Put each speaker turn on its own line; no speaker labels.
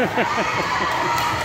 Ha ha ha ha ha!